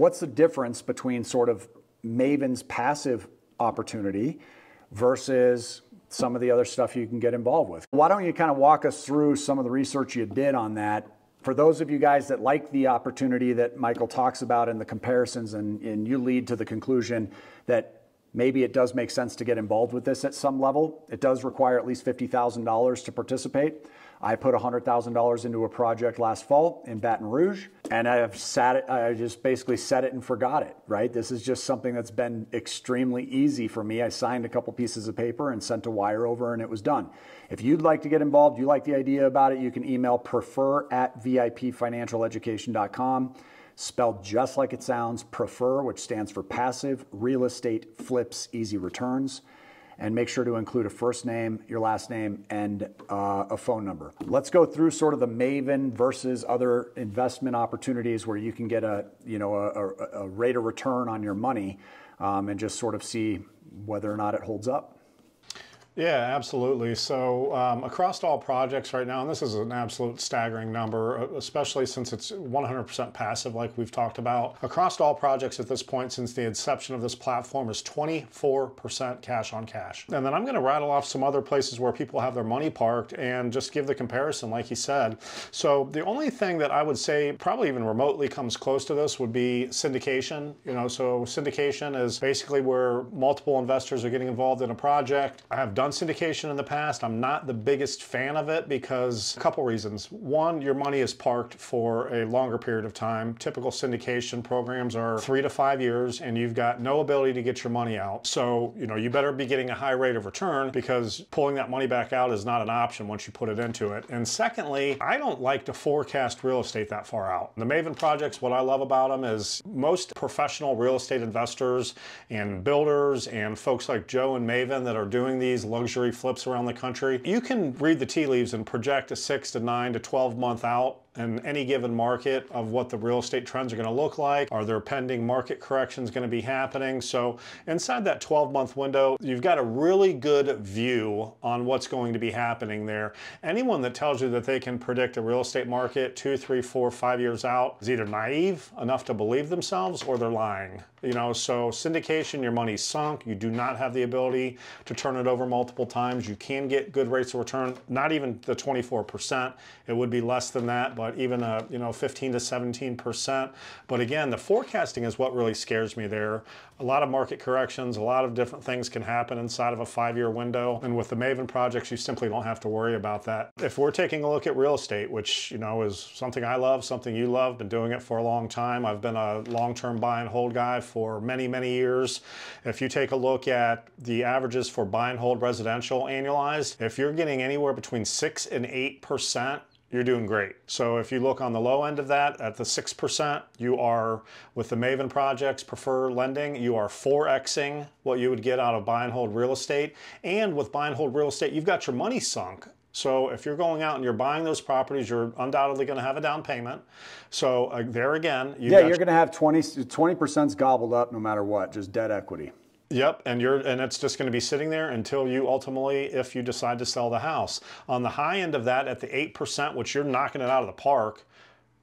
what's the difference between sort of Mavin's passive opportunity versus some of the other stuff you can get involved with. Why don't you kind of walk us through some of the research you did on that? For those of you guys that like the opportunity that Michael talks about and the comparisons, and, and you lead to the conclusion that maybe it does make sense to get involved with this at some level. It does require at least $50,000 to participate. I put $100,000 into a project last fall in Baton Rouge, and I have sat it, I just basically set it and forgot it, right? This is just something that's been extremely easy for me. I signed a couple pieces of paper and sent a wire over, and it was done. If you'd like to get involved, you like the idea about it, you can email prefer at vipfinancialeducation.com, spelled just like it sounds, prefer, which stands for passive real estate flips easy returns and make sure to include a first name, your last name, and uh, a phone number. Let's go through sort of the Maven versus other investment opportunities where you can get a you know a, a, a rate of return on your money, um, and just sort of see whether or not it holds up. Yeah, absolutely. So um, across all projects right now, and this is an absolute staggering number, uh, especially since it's 100% passive like we've talked about. Across all projects at this point since the inception of this platform is 24% cash on cash. And then I'm gonna rattle off some other places where people have their money parked and just give the comparison like he said. So the only thing that I would say probably even remotely comes close to this would be syndication. You know, so syndication is basically where multiple investors are getting involved in a project. I have done syndication in the past. I'm not the biggest fan of it because a couple reasons. One, your money is parked for a longer period of time. Typical syndication programs are three to five years and you've got no ability to get your money out. So, you know, you better be getting a high rate of return because pulling that money back out is not an option once you put it into it. And secondly, I don't like to forecast real estate that far out. The Mavin projects, what I love about them is most professional real estate investors and builders and folks like Joe and Mavin that are doing these luxury flips around the country. You can read the tea leaves and project a six to nine to 12 month out in any given market of what the real estate trends are going to look like. Are there pending market corrections going to be happening? So inside that 12 month window, you've got a really good view on what's going to be happening there. Anyone that tells you that they can predict a real estate market two, three, four, five years out is either naive enough to believe themselves or they're lying. You know, so syndication, your money's sunk. You do not have the ability to turn it over multiple times. You can get good rates of return, not even the 24%. It would be less than that, but even a, you know, 15 to 17%. But again, the forecasting is what really scares me there. A lot of market corrections, a lot of different things can happen inside of a five-year window. And with the Mavin projects, you simply don't have to worry about that. If we're taking a look at real estate, which, you know, is something I love, something you love, been doing it for a long time. I've been a long-term buy and hold guy for many, many years. If you take a look at the averages for buy and hold residential annualized, if you're getting anywhere between six and 8%, you're doing great. So if you look on the low end of that at the 6%, you are, with the Mavin projects, prefer lending, you are 4Xing what you would get out of buy and hold real estate. And with buy and hold real estate, you've got your money sunk. So if you're going out and you're buying those properties, you're undoubtedly going to have a down payment. So uh, there again, yeah, you're going to have 20 percent gobbled up no matter what, just debt equity. Yep, and you're and it's just going to be sitting there until you ultimately, if you decide to sell the house. On the high end of that, at the eight percent, which you're knocking it out of the park,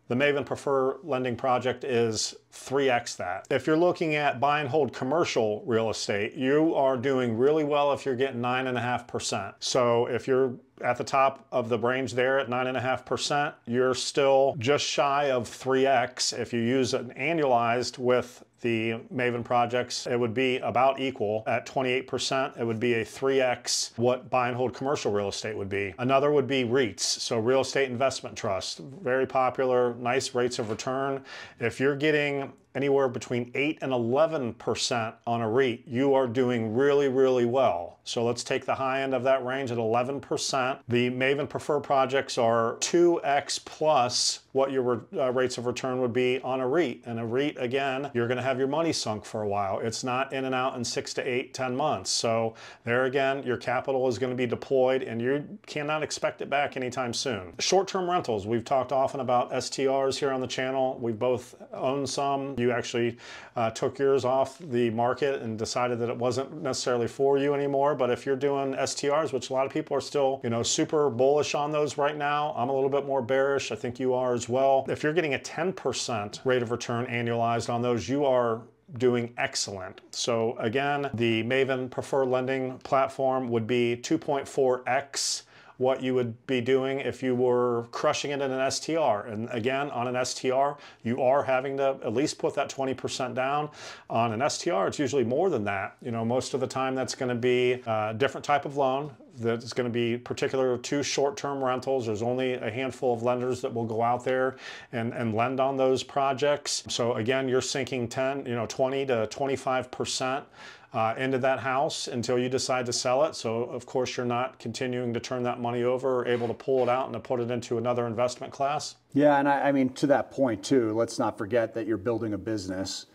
the Mavin Prefer lending project is 3x that. If you're looking at buy and hold commercial real estate, you are doing really well if you're getting 9.5%. So if you're at the top of the range there at 9.5%, you're still just shy of 3x. If you use an annualized with the Mavin projects, it would be about equal at 28%. It would be a 3x what buy and hold commercial real estate would be. Another would be REITs, so real estate investment trust. Very popular, nice rates of return. If you're getting anywhere between 8 and 11% on a REIT, you are doing really, really well. So let's take the high end of that range at 11%. The Mavin Prefer projects are 2x plus what your uh, rates of return would be on a REIT. And a REIT, again, you're going to have your money sunk for a while. It's not in and out in six to eight, 10 months. So there again, your capital is going to be deployed and you cannot expect it back anytime soon. Short-term rentals, we've talked often about STRs here on the channel. We both own some. You you actually uh, took yours off the market and decided that it wasn't necessarily for you anymore. But if you're doing STRs, which a lot of people are still, you know, super bullish on those right now, I'm a little bit more bearish. I think you are as well. If you're getting a 10% rate of return annualized on those, you are doing excellent. So again, the Mavin Preferred Lending platform would be 2.4x what you would be doing if you were crushing it in an STR. And again, on an STR, you are having to at least put that 20% down. On an STR, it's usually more than that. You know, most of the time that's going to be a different type of loan that's going to be particular to short-term rentals. There's only a handful of lenders that will go out there and, and lend on those projects. So again, you're sinking 10, you know, 20 to 25 percent uh, into that house until you decide to sell it. So of course you're not continuing to turn that money over or able to pull it out and to put it into another investment class. Yeah, and I, I mean to that point too, let's not forget that you're building a business.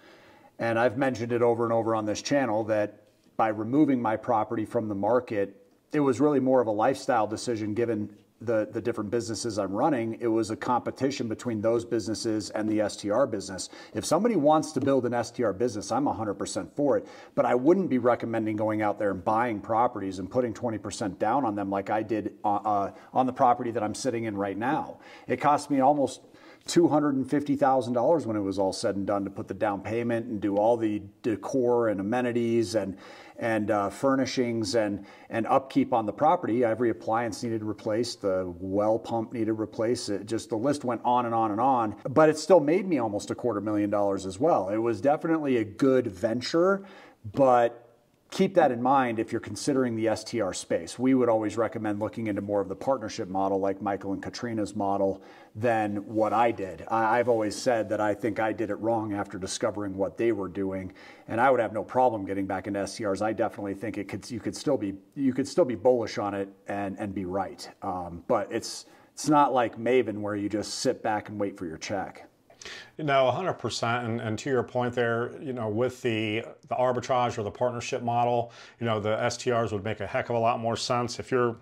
And I've mentioned it over and over on this channel that by removing my property from the market, it was really more of a lifestyle decision given the, the different businesses I'm running, it was a competition between those businesses and the STR business. If somebody wants to build an STR business, I'm 100% for it. But I wouldn't be recommending going out there and buying properties and putting 20% down on them like I did uh, uh, on the property that I'm sitting in right now. It cost me almost $250,000 when it was all said and done to put the down payment and do all the decor and amenities and and uh, furnishings and and upkeep on the property. Every appliance needed replaced. The well pump needed replaced. It just the list went on and on and on. But it still made me almost a quarter million dollars as well. It was definitely a good venture, but keep that in mind if you're considering the STR space. We would always recommend looking into more of the partnership model, like Michael and Katrina's model, than what I did. I've always said that I think I did it wrong after discovering what they were doing, and I would have no problem getting back into STRs. I definitely think it could. You could still be you could still be bullish on it and and be right, um, but it's it's not like Mavin where you just sit back and wait for your check. No, 100%. And, and to your point there, you know, with the, the arbitrage or the partnership model, you know, the STRs would make a heck of a lot more sense. If you're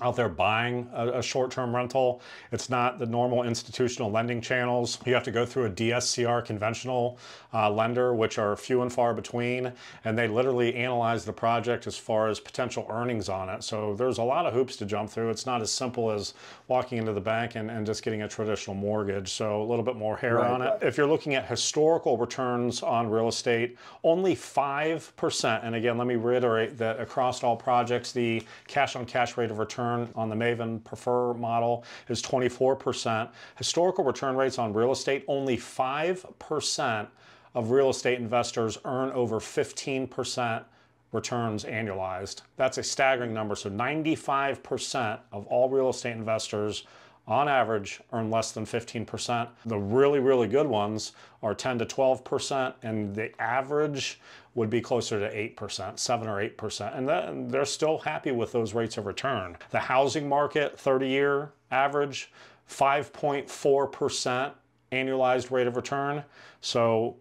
out there buying a, a short-term rental. It's not the normal institutional lending channels. You have to go through a DSCR conventional uh, lender, which are few and far between, and they literally analyze the project as far as potential earnings on it. So there's a lot of hoops to jump through. It's not as simple as walking into the bank and, and just getting a traditional mortgage. So a little bit more hair right, on it. If you're looking at historical returns on real estate, only 5%, and again, let me reiterate that across all projects, the cash on cash rate of return return on the Mavin Prefer model is 24%. Historical return rates on real estate, only 5% of real estate investors earn over 15% returns annualized. That's a staggering number. So 95% of all real estate investors on average earn less than 15%. The really, really good ones are 10 to 12%, and the average would be closer to 8%, 7 or 8%. And then they're still happy with those rates of return. The housing market, 30 year average, 5.4% annualized rate of return. So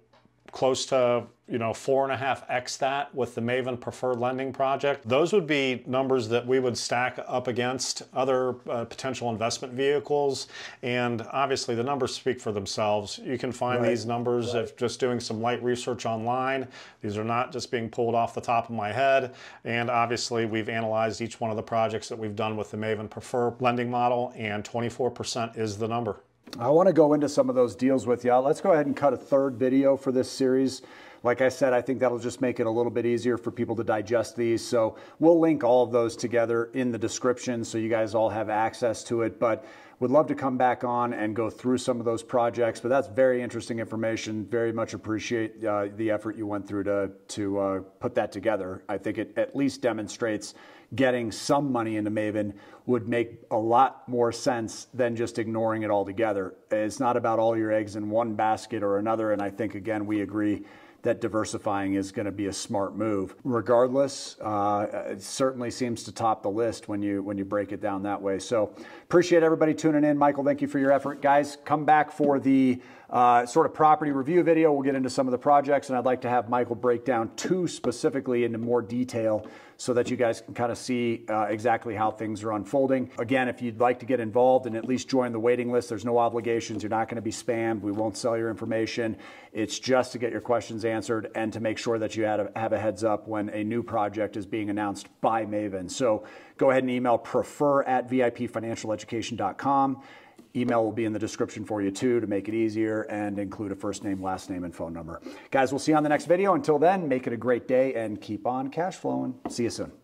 close to you know four and a half x that with the Mavin preferred lending project. Those would be numbers that we would stack up against other uh, potential investment vehicles, and obviously the numbers speak for themselves. You can find right. these numbers right. if just doing some light research online. These are not just being pulled off the top of my head, and obviously we've analyzed each one of the projects that we've done with the Mavin preferred lending model, and 24% is the number. I want to go into some of those deals with you. Let's go ahead and cut a third video for this series. Like I said, I think that'll just make it a little bit easier for people to digest these. So we'll link all of those together in the description so you guys all have access to it. But would love to come back on and go through some of those projects. But that's very interesting information. Very much appreciate uh, the effort you went through to to uh, put that together. I think it at least demonstrates getting some money into Mavin would make a lot more sense than just ignoring it altogether. It's not about all your eggs in one basket or another. And I think, again, we agree that diversifying is going to be a smart move. Regardless, uh, it certainly seems to top the list when you when you break it down that way. So appreciate everybody tuning in. Michael, thank you for your effort, guys. Come back for the Uh, sort of property review video, we'll get into some of the projects, and I'd like to have Michael break down two specifically into more detail so that you guys can kind of see uh, exactly how things are unfolding. Again, if you'd like to get involved and at least join the waiting list, there's no obligations. You're not going to be spammed. We won't sell your information. It's just to get your questions answered and to make sure that you have a heads up when a new project is being announced by Mavin. So go ahead and email prefer at vipfinancialeducation.com. Email will be in the description for you too to make it easier and include a first name, last name, and phone number. Guys, we'll see you on the next video. Until then, make it a great day and keep on cash flowing. See you soon.